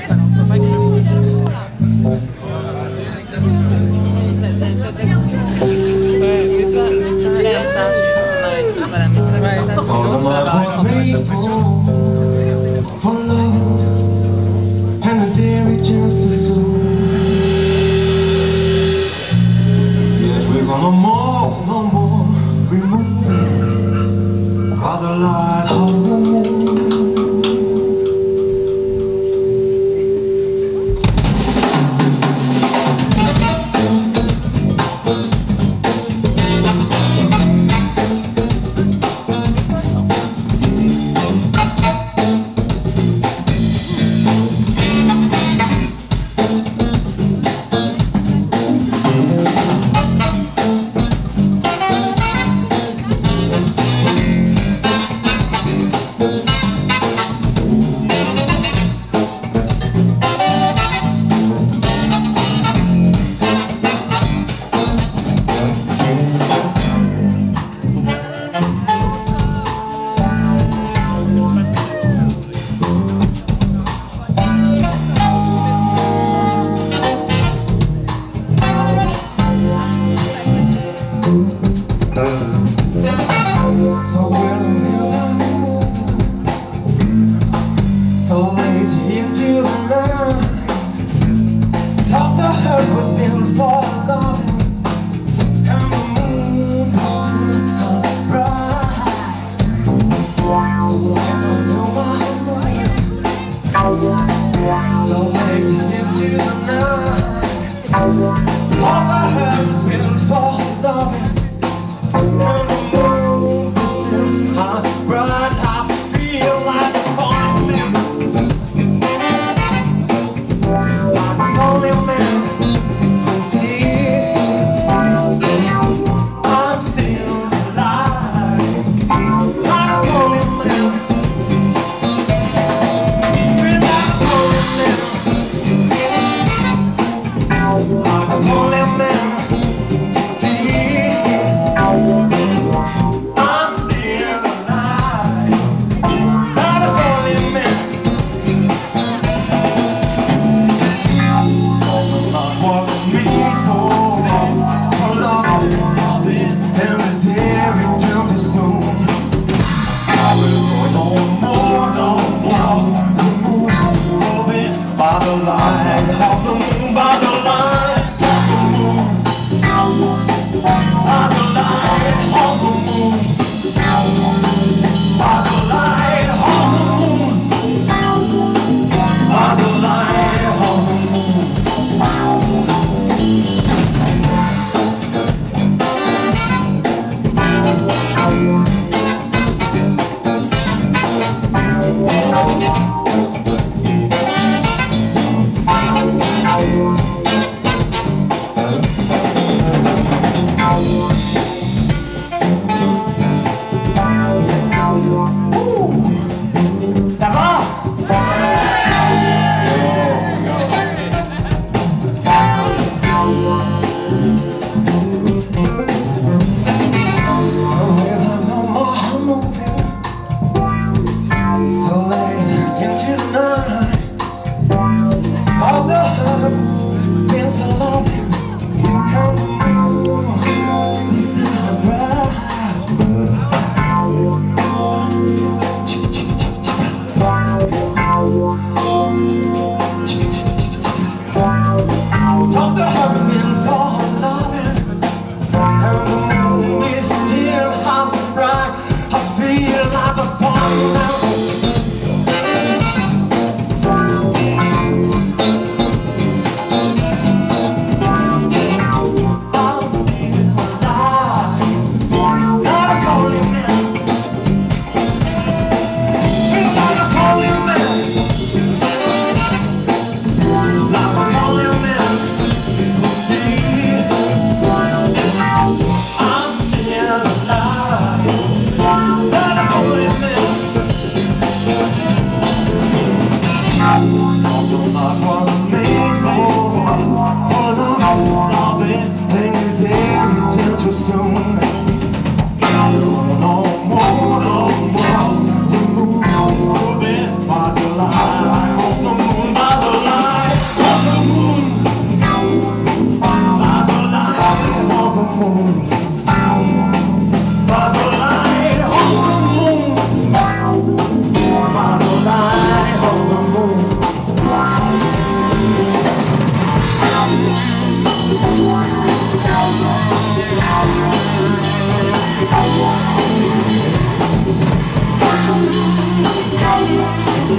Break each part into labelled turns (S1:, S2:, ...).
S1: Of my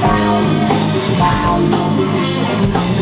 S1: Thank you.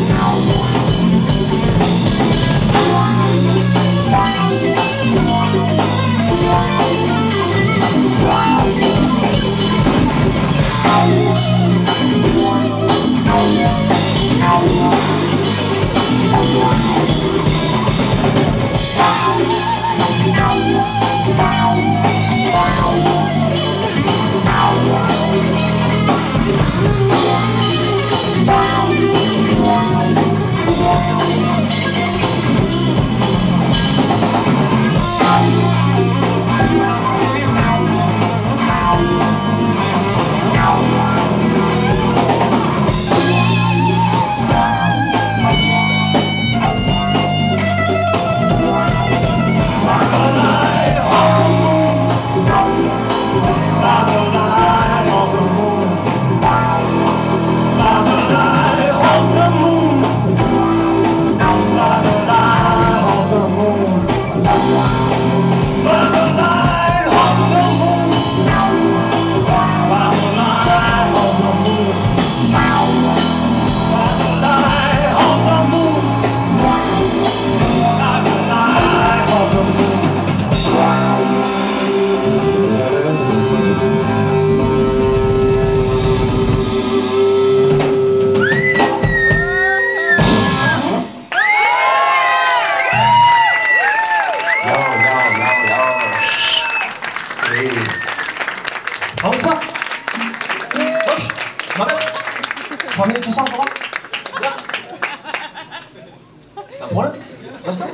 S1: Reste bien.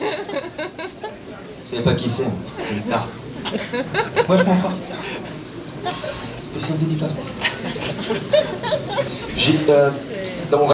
S1: Vous savez pas qui c'est C'est une star. Moi, je pense pas. Spécial dédicace. J'ai... Euh,